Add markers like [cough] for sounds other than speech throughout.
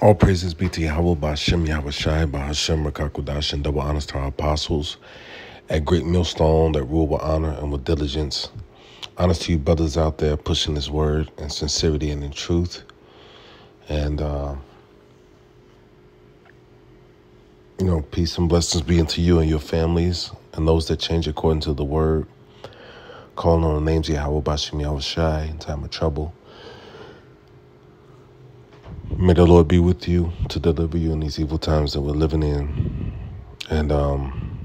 All praises be to Yahweh, Ba'ashem, Yahweh Shai, Ba'ashem, Rakakudash, and double honors to our apostles at Great Millstone that rule with honor and with diligence. Honors to you brothers out there pushing this word in sincerity and in truth. And, uh, you know, peace and blessings be unto you and your families and those that change according to the word. Calling on the names of Yahweh, Ba'ashem, Yahweh Shai in time of trouble. May the Lord be with you to deliver you in these evil times that we're living in. And, um,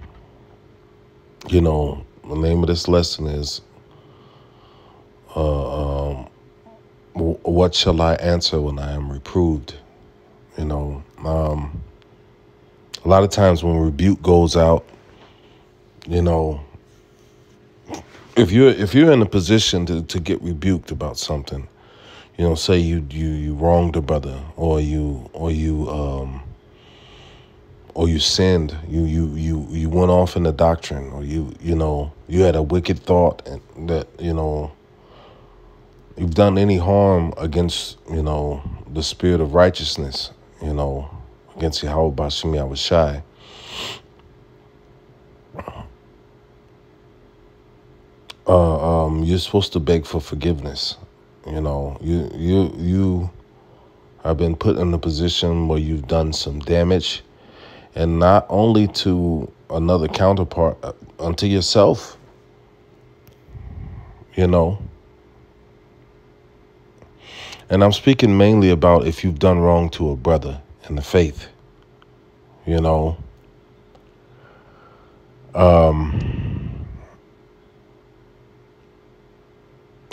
you know, the name of this lesson is uh, um, What Shall I Answer When I Am Reproved? You know, um, a lot of times when rebuke goes out, you know, if you're if you're in a position to, to get rebuked about something, you know, say you you you wronged a brother or you or you um or you sinned, you you you you went off in the doctrine or you you know, you had a wicked thought and that, you know, you've done any harm against, you know, the spirit of righteousness, you know, against Yahweh Bashimi I was shy. Uh, um, you're supposed to beg for forgiveness. You know, you you you have been put in a position where you've done some damage, and not only to another counterpart, uh, unto yourself. You know. And I'm speaking mainly about if you've done wrong to a brother in the faith. You know. Um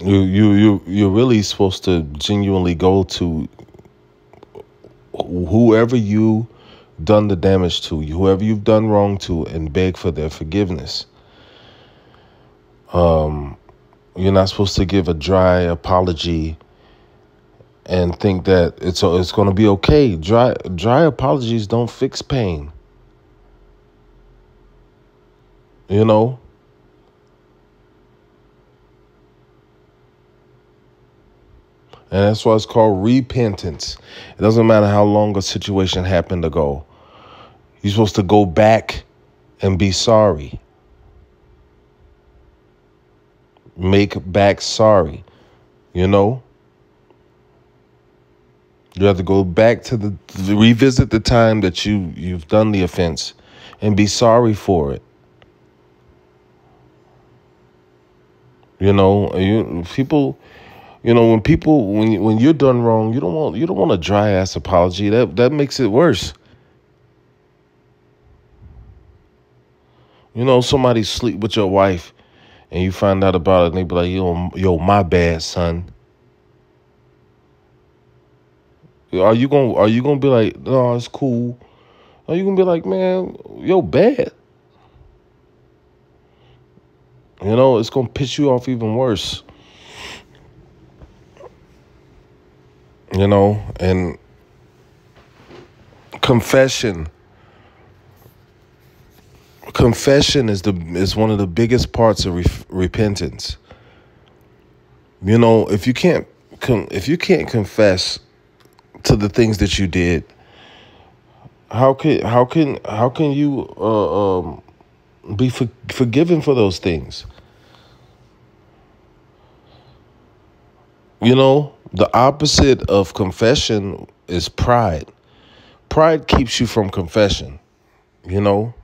you you you you're really supposed to genuinely go to whoever you done the damage to, whoever you've done wrong to, and beg for their forgiveness. Um, you're not supposed to give a dry apology and think that it's it's going to be okay. Dry dry apologies don't fix pain. You know. And that's why it's called repentance. It doesn't matter how long a situation happened ago. You're supposed to go back and be sorry. Make back sorry. You know? You have to go back to the revisit the time that you you've done the offense and be sorry for it. You know, you people you know, when people when when you're done wrong, you don't want you don't want a dry ass apology. That that makes it worse. You know, somebody sleep with your wife and you find out about it and they be like, yo, yo, my bad, son. Are you gonna are you gonna be like, no, it's cool? Are you gonna be like, man, yo, bad? You know, it's gonna piss you off even worse. You know, and confession. Confession is the is one of the biggest parts of re repentance. You know, if you can't if you can't confess to the things that you did, how can how can how can you uh, um, be for, forgiven for those things? You know, the opposite of confession is pride. Pride keeps you from confession. You know,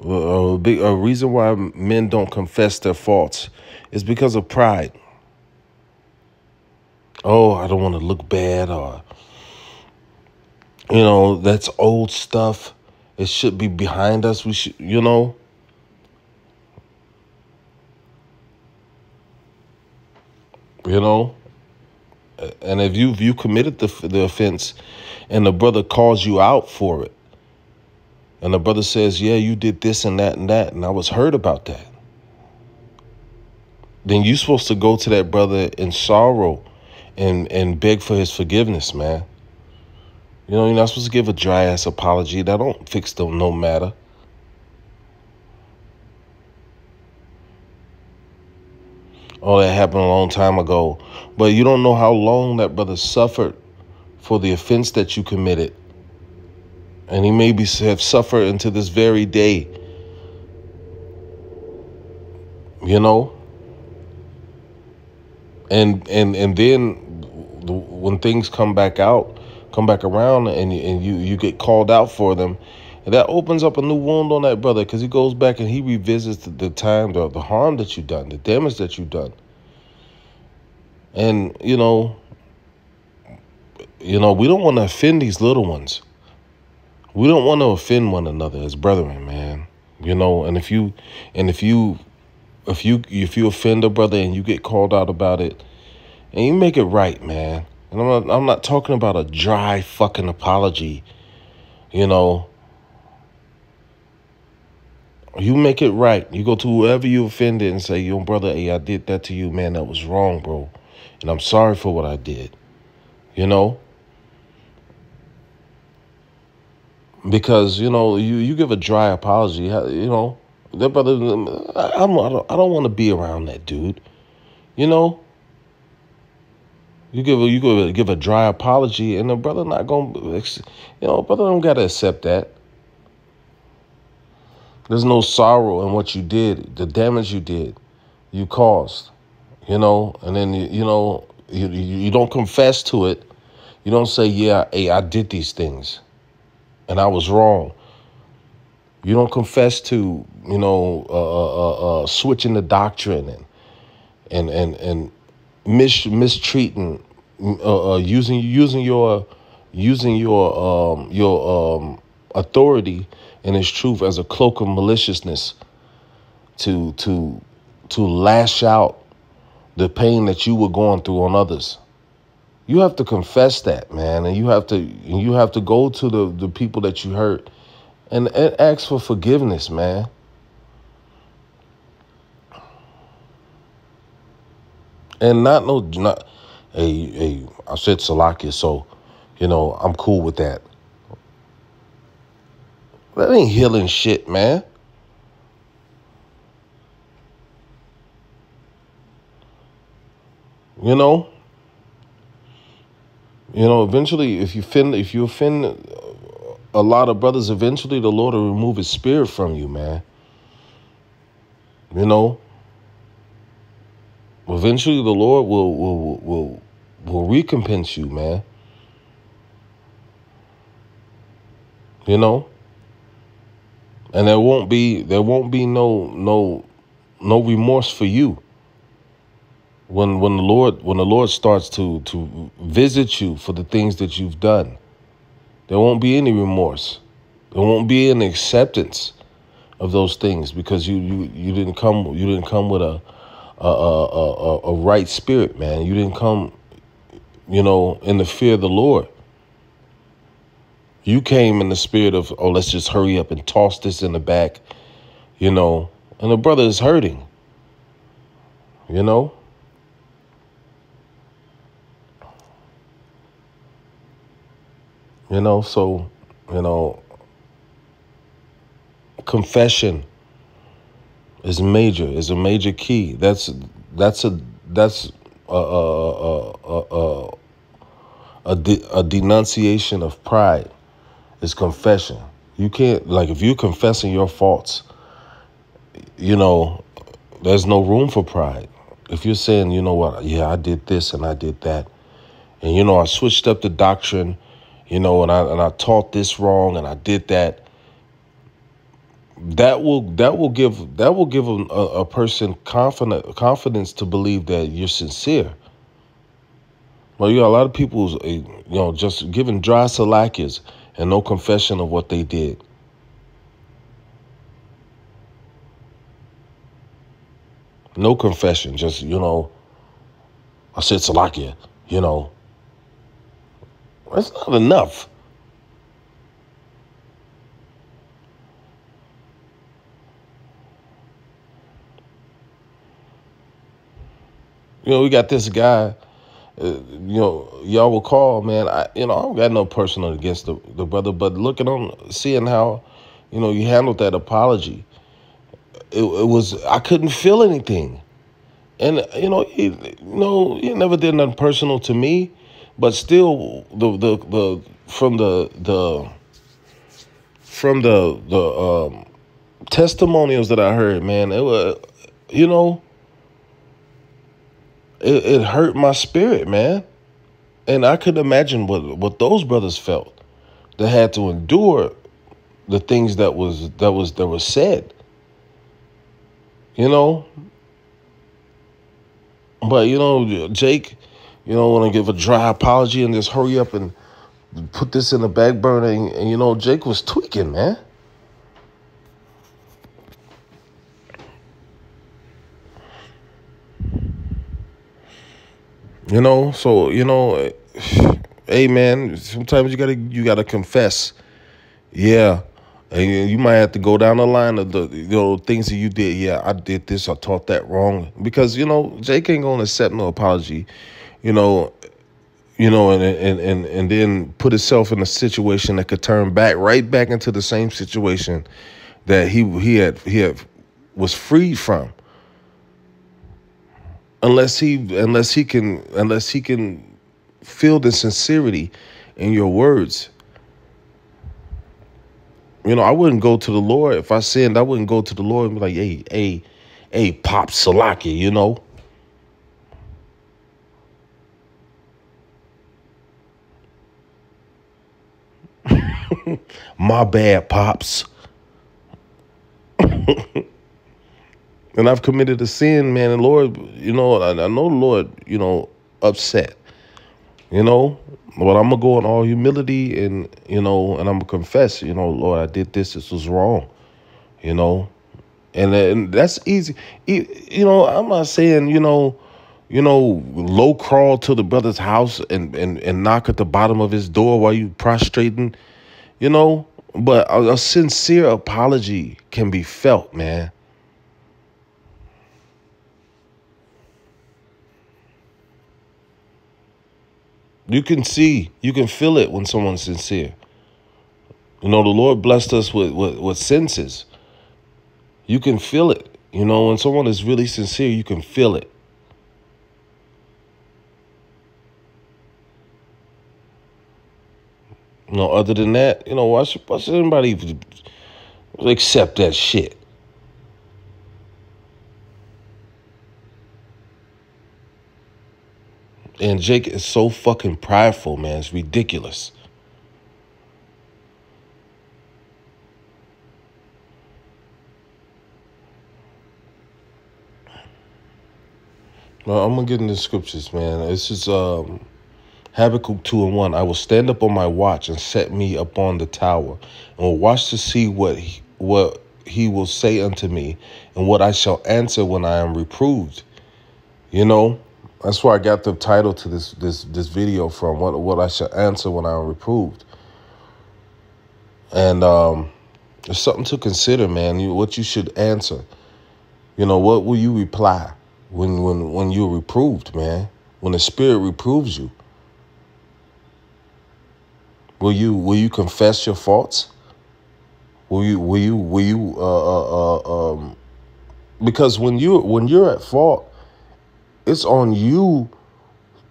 a big a reason why men don't confess their faults is because of pride. Oh, I don't want to look bad, or you know, that's old stuff. It should be behind us. We should, you know. You know, and if you you committed the the offense, and the brother calls you out for it, and the brother says, "Yeah, you did this and that and that, and I was hurt about that," then you're supposed to go to that brother in sorrow, and and beg for his forgiveness, man. You know, you're not supposed to give a dry ass apology. That don't fix the no matter. Oh, that happened a long time ago. But you don't know how long that brother suffered for the offense that you committed. And he maybe have suffered into this very day. You know? And and and then when things come back out, come back around and and you you get called out for them, and that opens up a new wound on that brother because he goes back and he revisits the, the time, the, the harm that you've done, the damage that you've done. And, you know, you know, we don't want to offend these little ones. We don't want to offend one another as brethren, man. You know, and if you and if you if you if you offend a brother and you get called out about it, and you make it right, man. And I'm not, I'm not talking about a dry fucking apology, you know. You make it right. You go to whoever you offended and say, "Yo, brother, hey, I did that to you, man. That was wrong, bro, and I'm sorry for what I did." You know, because you know you you give a dry apology. You know that brother. I, I'm, I don't I don't want to be around that dude. You know. You give a, you give a, give a dry apology, and the brother not gonna, you know, brother don't gotta accept that. There's no sorrow in what you did, the damage you did, you caused, you know, and then you, you know you, you don't confess to it. You don't say, yeah, hey, I did these things and I was wrong. You don't confess to, you know, uh, uh, uh, switching the doctrine and and and and mis- mistreating, uh, uh, using using your using your um, your um, authority and its truth as a cloak of maliciousness to to to lash out the pain that you were going through on others. You have to confess that, man, and you have to you have to go to the the people that you hurt and, and ask for forgiveness, man. And not no not hey hey I said Salakia, so you know I'm cool with that. That ain't healing shit, man. You know? You know, eventually, if you offend, if you offend a lot of brothers, eventually the Lord will remove His spirit from you, man. You know. Eventually, the Lord will will will will recompense you, man. You know. And there won't be there won't be no no no remorse for you when when the Lord when the Lord starts to to visit you for the things that you've done, there won't be any remorse. There won't be an acceptance of those things because you you you didn't come you didn't come with a a a, a, a right spirit, man. You didn't come, you know, in the fear of the Lord. You came in the spirit of, oh, let's just hurry up and toss this in the back, you know, and the brother is hurting, you know. You know, so, you know, confession is major, is a major key. That's that's a that's a a a a, a, a, de, a denunciation of pride is confession. You can't like if you're confessing your faults, you know, there's no room for pride. If you're saying, you know what, yeah, I did this and I did that, and you know, I switched up the doctrine you know, and I and I taught this wrong and I did that. That will that will give that will give a, a person confident confidence to believe that you're sincere. Well, you got a lot of people, eh, you know, just giving dry salakias and no confession of what they did. No confession, just you know. I said salakia, you know, that's not enough. You know, we got this guy. Uh, you know, y'all will call, man. I, you know, I don't got no personal against the, the brother, but looking on, seeing how, you know, you handled that apology, it, it was I couldn't feel anything, and you know, he, you know, he never did nothing personal to me. but still the the the from the the from the the um, testimonials that I heard, man, it was you know it, it hurt my spirit, man. And I could imagine what what those brothers felt that had to endure the things that was that was that was said. You know? But you know, Jake, you know, want to give a dry apology and just hurry up and put this in the back burner. And, and you know, Jake was tweaking, man. You know, so you know, eh, [sighs] hey man, sometimes you gotta you gotta confess. Yeah. And you might have to go down the line of the you know things that you did. Yeah, I did this. I taught that wrong because you know Jake ain't gonna accept no apology. You know, you know, and and and and then put himself in a situation that could turn back right back into the same situation that he he had he had was freed from unless he unless he can unless he can feel the sincerity in your words. You know, I wouldn't go to the Lord if I sinned. I wouldn't go to the Lord and be like, "Hey, hey, hey, Pop Salaki," you know. [laughs] My bad, pops. [laughs] and I've committed a sin, man. And Lord, you know, I, I know Lord, you know, upset, you know, but I'm gonna go in all humility and you know, and I'm gonna confess, you know, Lord, I did this. This was wrong, you know, and and that's easy. You know, I'm not saying you know, you know, low crawl to the brother's house and and and knock at the bottom of his door while you prostrating, you know. But a, a sincere apology can be felt, man. You can see, you can feel it when someone's sincere. You know, the Lord blessed us with, with, with senses. You can feel it. You know, when someone is really sincere, you can feel it. You know, other than that, you know, why should, why should anybody accept that shit? And Jake is so fucking prideful, man. It's ridiculous. Well, I'm gonna get into the scriptures, man. This is um, Habakkuk two and one. I will stand up on my watch and set me upon the tower, and will watch to see what he, what he will say unto me, and what I shall answer when I am reproved. You know, that's where I got the title to this this this video from. What what I should answer when I'm reproved. And um, it's something to consider, man. You, what you should answer. You know, what will you reply when when when you're reproved, man? When the Spirit reproves you, will you will you confess your faults? Will you will you will you uh, uh, uh, um, because when you when you're at fault it's on you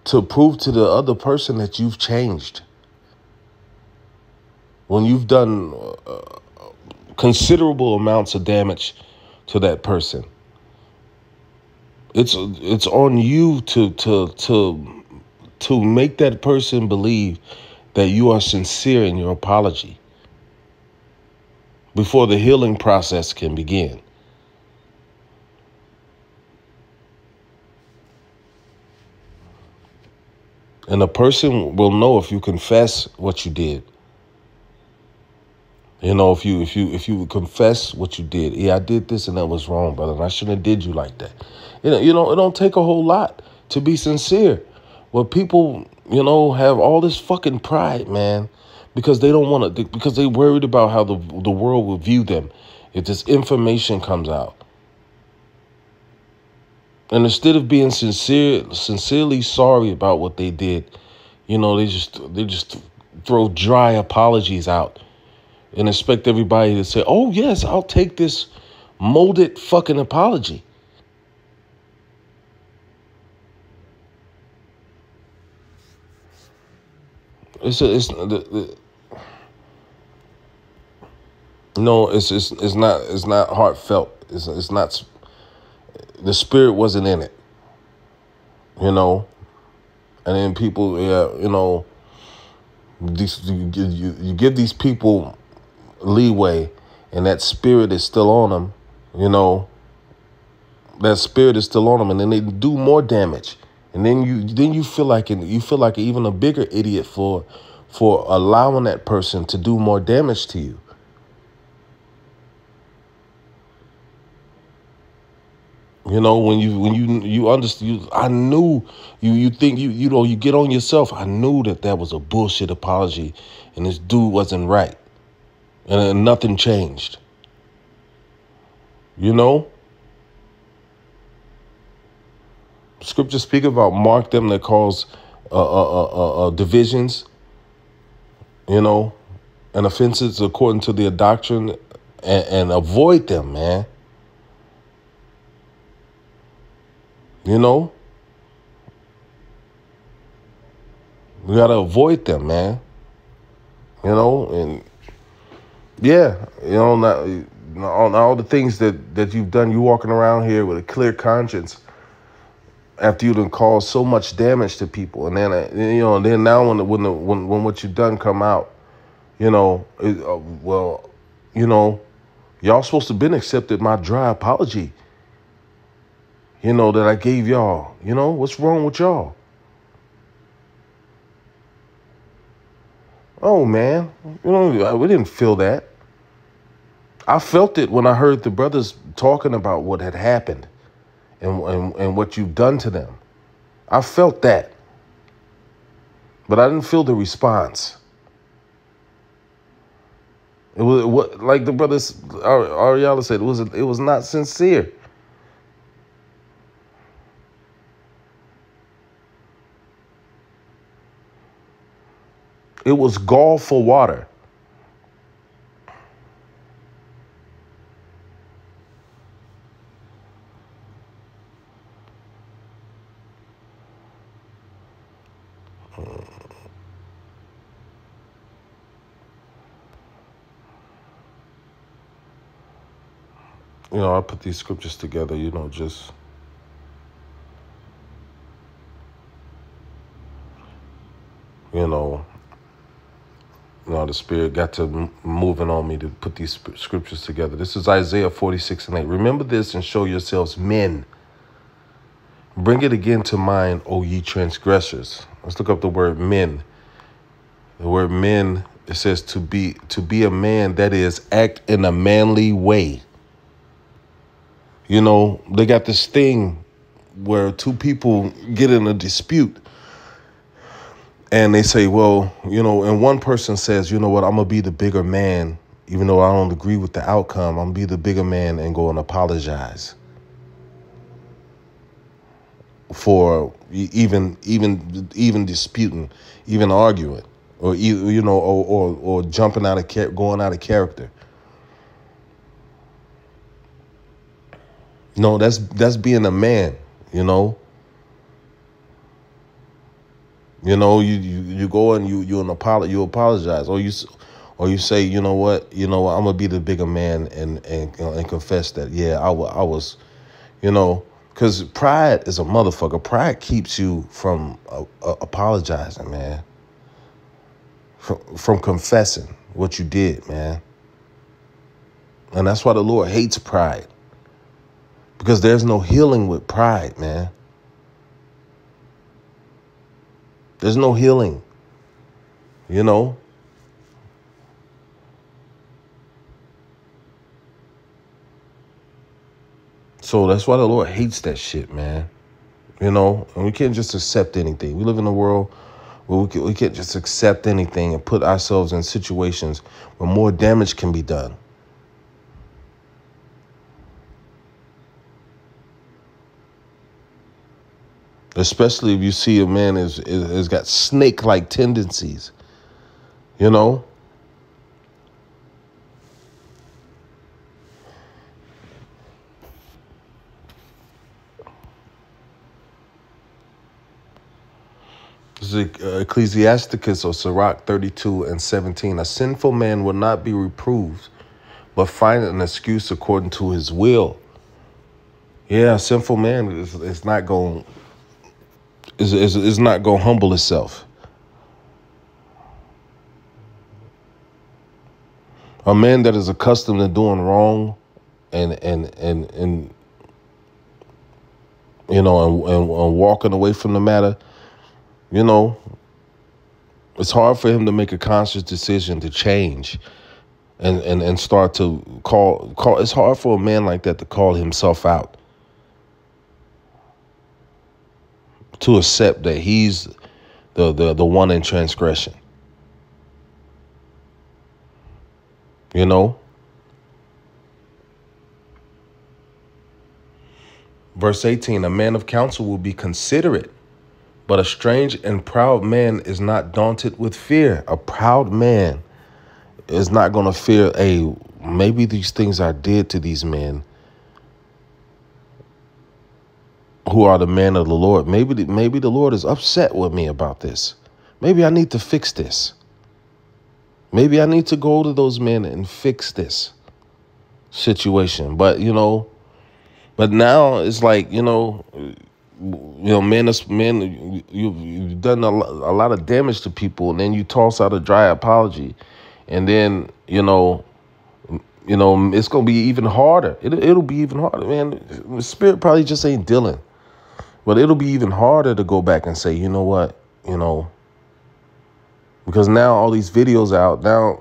to prove to the other person that you've changed. When you've done uh, considerable amounts of damage to that person, it's it's on you to to to to make that person believe that you are sincere in your apology before the healing process can begin. And a person will know if you confess what you did. You know, if you if you if you confess what you did, yeah, I did this and that was wrong, brother, and I shouldn't have did you like that. You know, you know, it don't take a whole lot to be sincere. Well, people, you know, have all this fucking pride, man, because they don't want to, because they worried about how the the world will view them if this information comes out. And instead of being sincere, sincerely sorry about what they did, you know, they just they just throw dry apologies out and expect everybody to say, "Oh yes, I'll take this molded fucking apology." It's a, it's the, the, no, it's it's it's not it's not heartfelt. It's it's not. The spirit wasn't in it. You know, and then people, yeah, you know, these you, you, you give these people leeway, and that spirit is still on them. You know, that spirit is still on them, and then they do more damage, and then you then you feel like you feel like even a bigger idiot for for allowing that person to do more damage to you. You know, when you when you you understand, I knew you you think you you know you get on yourself. I knew that that was a bullshit apology, and this dude wasn't right, and nothing changed. You know, Scripture speak about mark them that cause uh, uh, uh, uh, divisions. You know, and offenses according to their doctrine, and, and avoid them, man. You know? We gotta avoid them, man. You know, and yeah, you know, not, all, all the things that, that you've done, you walking around here with a clear conscience after you done caused so much damage to people, and then uh, you know, and then now when the, when the, when when what you've done come out, you know, it, uh, well, you know, y'all supposed to been accepted my dry apology you know, that I gave y'all. You know, what's wrong with y'all? Oh, man. You know, we didn't feel that. I felt it when I heard the brothers talking about what had happened and, and, and what you've done to them. I felt that. But I didn't feel the response. It was what, like the brothers Ariella said. It was it was not sincere. It was gall for water. you know, I put these scriptures together, you know, just you know, you know, the Spirit got to moving on me to put these scriptures together. This is Isaiah 46 and 8. Remember this and show yourselves men. Bring it again to mind, O ye transgressors. Let's look up the word men. The word men, it says to be to be a man, that is, act in a manly way. You know, they got this thing where two people get in a dispute and they say, well, you know, and one person says, you know what, I'm gonna be the bigger man, even though I don't agree with the outcome. I'm gonna be the bigger man and go and apologize for even even even disputing, even arguing, or you know, or or, or jumping out of going out of character. No, that's that's being a man, you know. You know, you you, you go and you you an apolo- you apologize, or you or you say, you know what, you know, what, I'm gonna be the bigger man and and and confess that, yeah, I, I was, you know, because pride is a motherfucker. Pride keeps you from uh, uh, apologizing, man. From, from confessing what you did, man. And that's why the Lord hates pride. Because there's no healing with pride, man. There's no healing. You know? So that's why the Lord hates that shit, man. You know, and we can't just accept anything. We live in a world where we, can, we can't just accept anything and put ourselves in situations where more damage can be done. Especially if you see a man is has got snake like tendencies, you know. This is uh, Ecclesiasticus or Sirach 32 and 17. A sinful man will not be reproved, but find an excuse according to his will. Yeah, a sinful man is, is not going is, is, is not going to humble itself. A man that is accustomed to doing wrong and and and and you know and, and, and walking away from the matter, you know, it's hard for him to make a conscious decision to change and, and, and start to call call it's hard for a man like that to call himself out. To accept that he's the the, the one in transgression. You know? Verse 18 A man of counsel will be considerate, but a strange and proud man is not daunted with fear. A proud man is not going to fear, hey, maybe these things I did to these men who are the men of the Lord. Maybe, the, maybe the Lord is upset with me about this. Maybe I need to fix this. Maybe I need to go to those men and fix this situation. But, you know, but now it's like, you know, you know, men, men, you've, you've done a lot, a lot of damage to people, and then you toss out a dry apology, and then you know, you know, it's gonna be even harder. It, it'll be even harder, man. The spirit probably just ain't dealing, but it'll be even harder to go back and say, you know what, you know, because now all these videos out. Now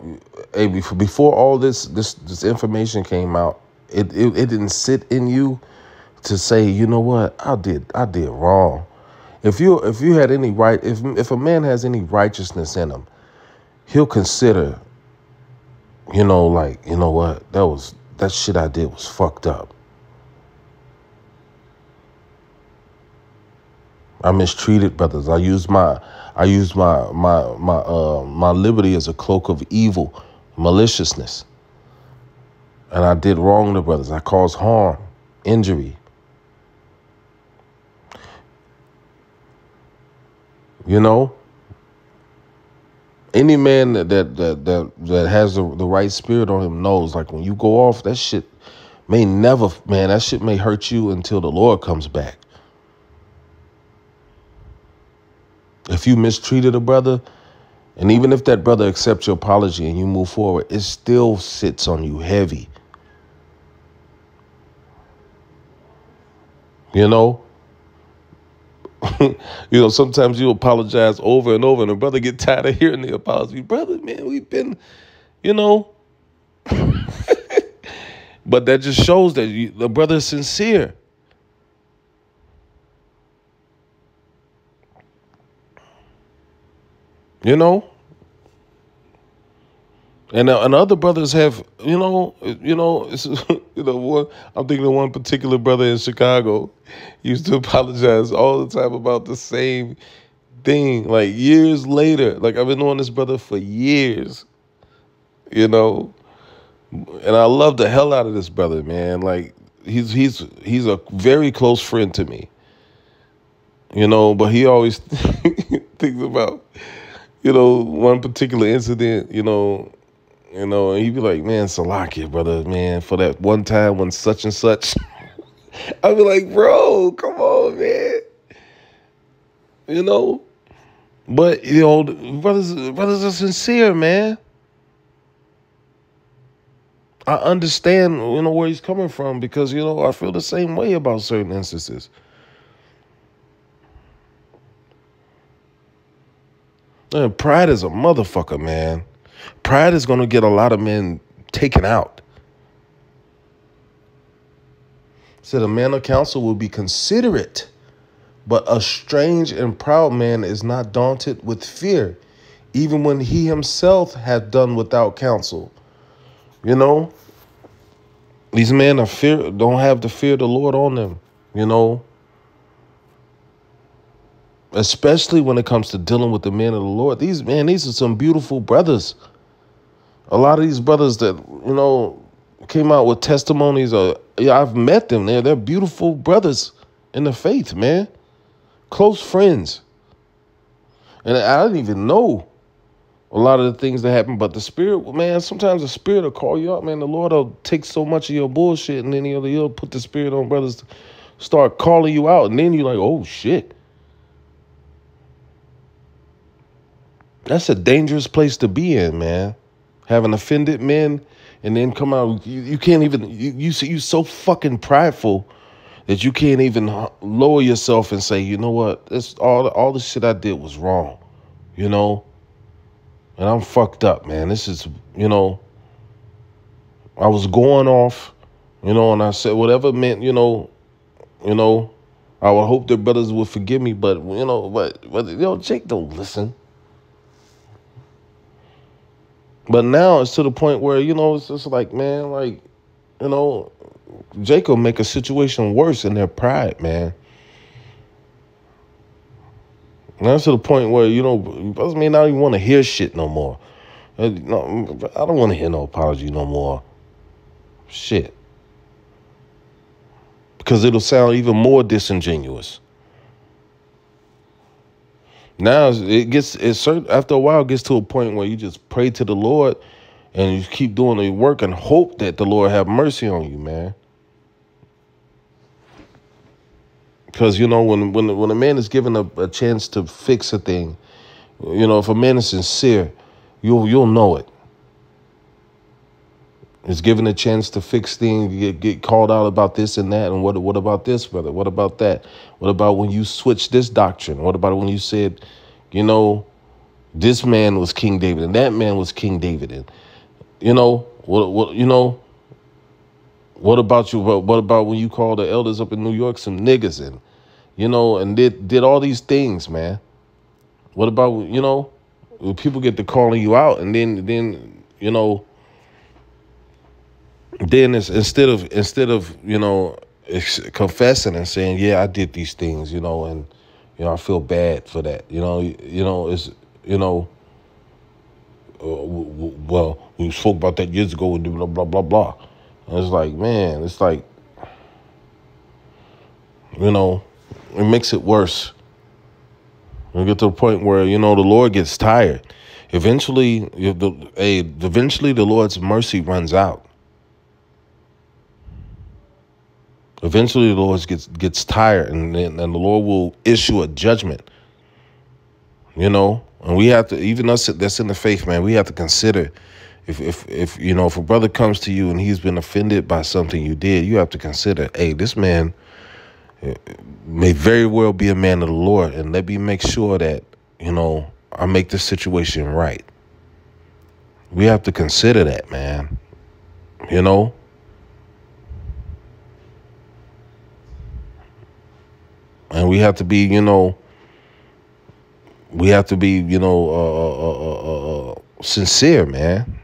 hey, before all this this this information came out it, it it didn't sit in you to say you know what? I did i did wrong. If you if you had any right if if a man has any righteousness in him he'll consider you know like you know what? That was that shit i did was fucked up I mistreated brothers. I used my I used my my my uh my liberty as a cloak of evil, maliciousness. And I did wrong to brothers. I caused harm, injury. You know? Any man that that that that, that has the, the right spirit on him knows like when you go off, that shit may never man, that shit may hurt you until the Lord comes back. If you mistreated a brother, and even if that brother accepts your apology and you move forward, it still sits on you heavy. You know? [laughs] you know, sometimes you apologize over and over, and a brother get tired of hearing the apology. Brother, man, we've been, you know. [laughs] but that just shows that you, the brother is sincere. You know? And, uh, and other brothers have, you know, you know, [laughs] you know, one, I'm thinking of one particular brother in Chicago. He used to apologize all the time about the same thing. Like years later, like I've been knowing this brother for years, you know, and I love the hell out of this brother, man. Like he's he's he's a very close friend to me, you know. But he always [laughs] thinks about you know, one particular incident, you know, you know, and he'd be like, man, Salakia, brother, man, for that one time when such and such. [laughs] I'd be like, bro, come on, man. You know? But, you know, brothers, brothers are sincere, man. I understand, you know, where he's coming from because, you know, I feel the same way about certain instances. Man, pride is a motherfucker, man. Pride is going to get a lot of men taken out. Said a man of counsel will be considerate, but a strange and proud man is not daunted with fear, even when he himself hath done without counsel. You know, these men are fear don't have the fear of the Lord on them. You know, especially when it comes to dealing with the men of the Lord. These man, these are some beautiful brothers. A lot of these brothers that you know came out with testimonies. Of, yeah, I've met them. They're they're beautiful brothers in the faith, man. Close friends. And I didn't even know a lot of the things that happen. But the spirit, man, sometimes the spirit will call you up, man. The Lord will take so much of your bullshit and then he'll, he'll put the spirit on brothers to start calling you out. And then you're like, oh shit. That's a dangerous place to be in, man. Having offended men and then come out, you, you can't even, you, you see, you so fucking prideful that you can't even lower yourself and say, you know what, this all all the shit I did was wrong, you know, and I'm fucked up, man. This is, you know, I was going off, you know, and I said whatever meant, you know, you know, I would hope their brothers would forgive me, but you know, but but you know, Jake don't listen. But now it's to the point where you know it's just like, man, like, you know, Jacob make a situation worse in their pride, man. That's to the point where, you know, brothers may not even want to hear shit no more. Uh, I don't want to hear no apology no more. Shit. Because it'll sound even more disingenuous. Now it gets it's certain after a while it gets to a point where you just pray to the Lord and you keep doing the work and hope that the Lord have mercy on you, man. Because you know when when when a man is given a, a chance to fix a thing, you know if a man is sincere, you'll you'll know it. Is given a chance to fix things, get, get called out about this and that, and what what about this, brother? What about that? What about when you switched this doctrine? What about when you said, you know, this man was King David and that man was King David, and you know what what you know what about you? What about when you call the elders up in New York some niggas and, you know, and did did all these things, man? What about you know, people get to calling you out and then then you know, then it's instead of instead of you know confessing and saying yeah I did these things you know and you know I feel bad for that you know you know it's you know uh, well we spoke about that years ago and blah blah blah blah and it's like, man, it's like, you know, it makes it worse. We get to the point where, you know, the Lord gets tired. Eventually, the, hey, eventually the Lord's mercy runs out. Eventually, the Lord gets gets tired, and, and the Lord will issue a judgment. You know, and we have to, even us that's in the faith, man, we have to consider if if if you know if a brother comes to you and he's been offended by something you did, you have to consider, hey, this man eh, may very well be a man of the Lord, and let me make sure that you know I make this situation right. We have to consider that, man. You know. And we have to be, you know, we have to be, you know, uh, uh, uh, sincere, man.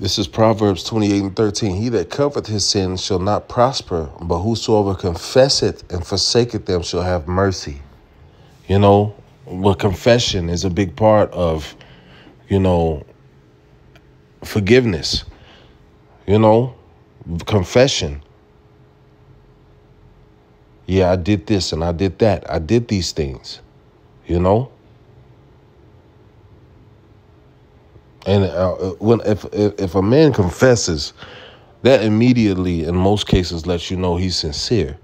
This is Proverbs 28 and 13. He that covereth his sins shall not prosper, but whosoever confesseth and forsaketh them shall have mercy. You know, well, confession is a big part of, you know, forgiveness. You know, confession. Yeah, I did this and I did that. I did these things, you know? And uh, when if, if if a man confesses, that immediately, in most cases, lets you know he's sincere.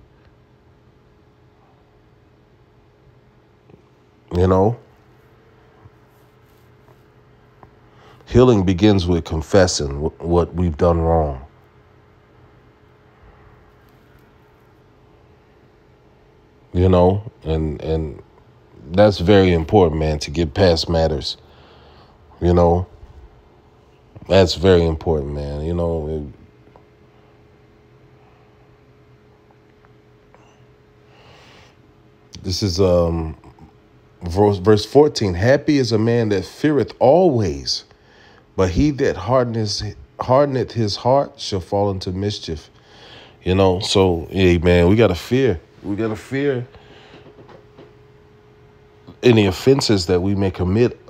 You know, healing begins with confessing what we've done wrong. You know, and and that's very important, man, to get past matters. You know, that's very important, man. You know, it, this is um verse, verse 14. Happy is a man that feareth always, but he that hardeneth hardeneth his heart shall fall into mischief. You know, so hey man, we gotta fear. We gotta fear any offenses that we may commit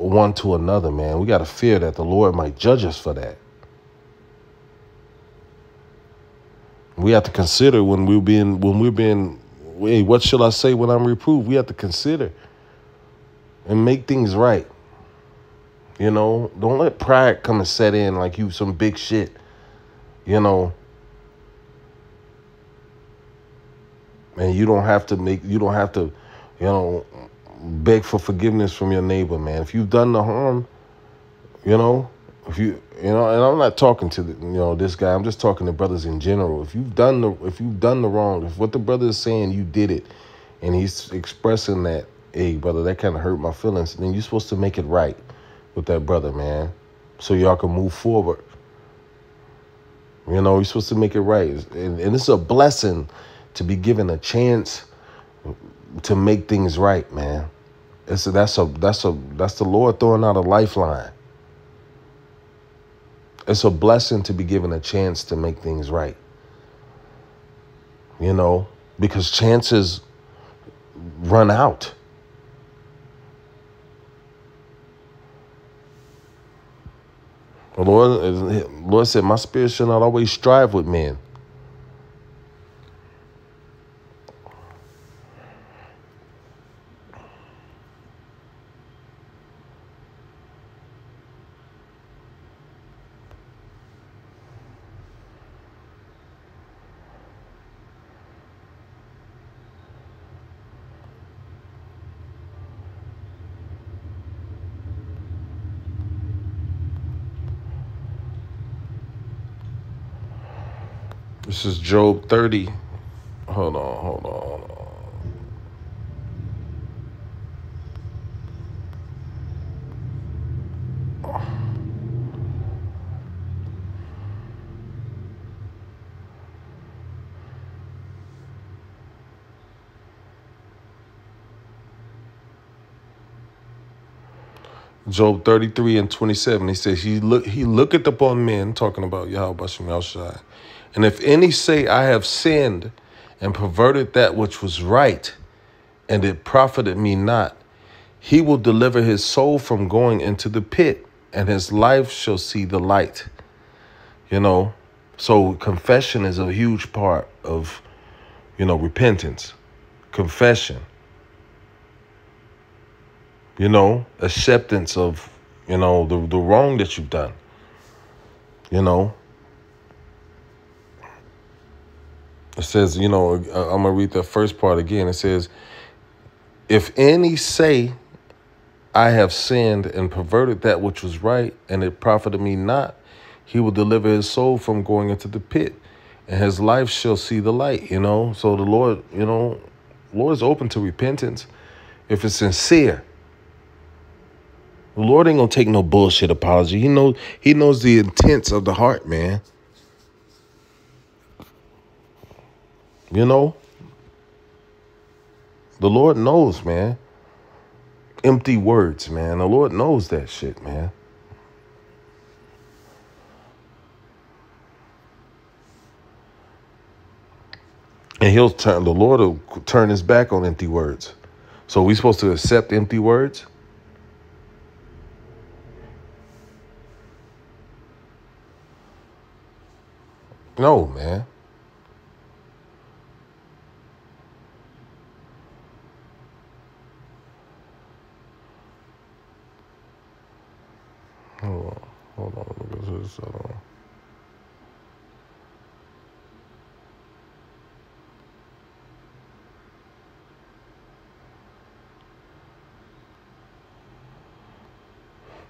one to another, man. We got to fear that the Lord might judge us for that. We have to consider when we're being when we're being hey, what shall I say when I'm reproved? We have to consider and make things right. You know, don't let pride come and set in like you some big shit. You know. And you don't have to make you don't have to, you know, beg for forgiveness from your neighbor, man. If you've done the harm, you know, if you you know, and I'm not talking to the, you know this guy. I'm just talking to brothers in general. If you've done the if you've done the wrong, if what the brother is saying you did it, and he's expressing that, hey brother, that kind of hurt my feelings, then you're supposed to make it right with that brother, man, so y'all can move forward. You know, you're supposed to make it right, and, and it's a blessing to be given a chance to make things right, man. It's a, that's a that's a that's the Lord throwing out a lifeline. It's a blessing to be given a chance to make things right. You know, because chances run out. The Lord, Lord said, My spirit shall not always strive with men. This is Job 30. Hold on, hold on, hold on. Job 33 and 27, he says, He look he looketh upon men, talking about Yahweh Shai. And if any say, I have sinned and perverted that which was right, and it profited me not, he will deliver his soul from going into the pit, and his life shall see the light. You know, so confession is a huge part of, you know, repentance. Confession. You know, acceptance of, you know, the, the wrong that you've done. You know, it says, you know, I'm going to read the first part again. It says, If any say, I have sinned and perverted that which was right, and it profited me not, he will deliver his soul from going into the pit, and his life shall see the light, you know. So the Lord, you know, Lord is open to repentance if it's sincere. The Lord ain't gonna take no bullshit apology. He knows he knows the intents of the heart, man. You know? The Lord knows, man. Empty words, man. The Lord knows that shit, man. And he'll turn, the Lord will turn his back on empty words. So we supposed to accept empty words? No, man. Hold on, hold on. Get this.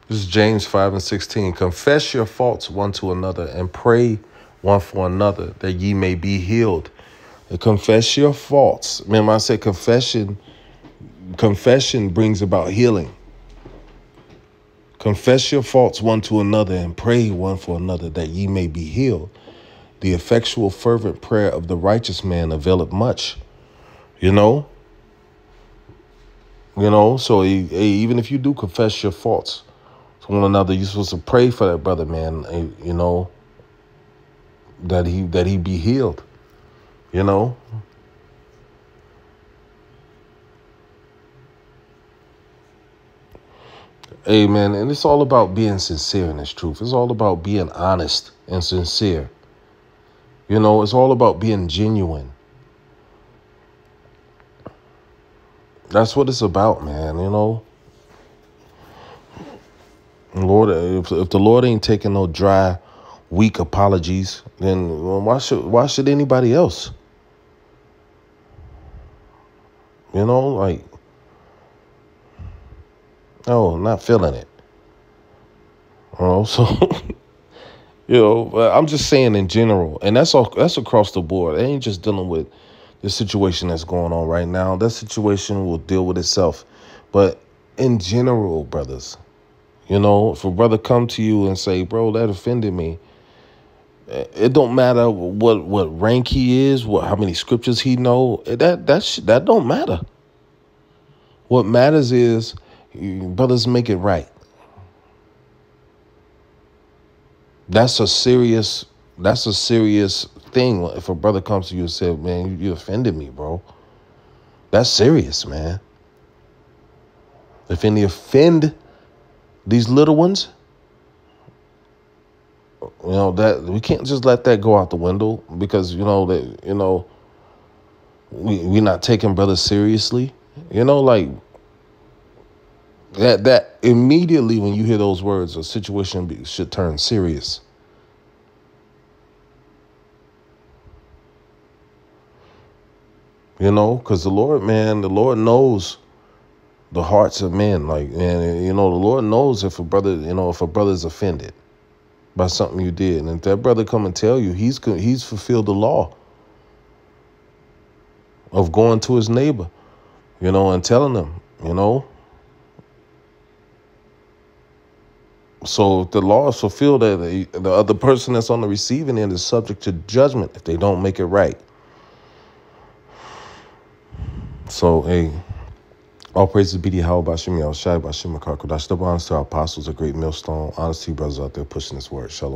Is James 5 and 16. Confess your faults one to another and pray one for another that ye may be healed. Confess your faults. Remember, I said confession, confession brings about healing. Confess your faults one to another and pray one for another that ye may be healed. The effectual, fervent prayer of the righteous man availeth much. You know? You know, so even if you do confess your faults, to one another. You're supposed to pray for that brother, man. Eh, you know that he that he be healed. You know. Amen. And it's all about being sincere in this truth. It's all about being honest and sincere. You know, it's all about being genuine. That's what it's about, man. You know, Lord, if, if the Lord ain't taking no dry, weak apologies, then why should why should anybody else? You know, like, oh, not feeling it. Know, so [laughs] you know, I'm just saying in general, and that's all. That's across the board. It ain't just dealing with the situation that's going on right now. That situation will deal with itself, but in general, brothers, you know, if a brother come to you and say, "Bro, that offended me," it don't matter what what rank he is, what how many scriptures he know. That that that don't matter. What matters is brothers make it right. That's a serious that's a serious thing if a brother comes to you and says, "Man, you offended me, bro." That's serious, man. If any offend these little ones, you know that we can't just let that go out the window because you know that you know we we're not taking brothers seriously. You know, like that that immediately when you hear those words, a situation should turn serious. You know, because the Lord, man, the Lord knows the hearts of men. Like, and you know, the Lord knows if a brother, you know, if a brother's offended by something you did, and if that brother come and tell you, he's he's fulfilled the law of going to his neighbor, you know, and telling them, you know. So if the law is fulfilled, that the other person that's on the receiving end is subject to judgment if they don't make it right. So, hey, all praises be to Yahweh Bashim Yahushai Bashim Makar Kodash. Honors to our apostles, a great millstone. Honesty brothers out there pushing this word. Shalom.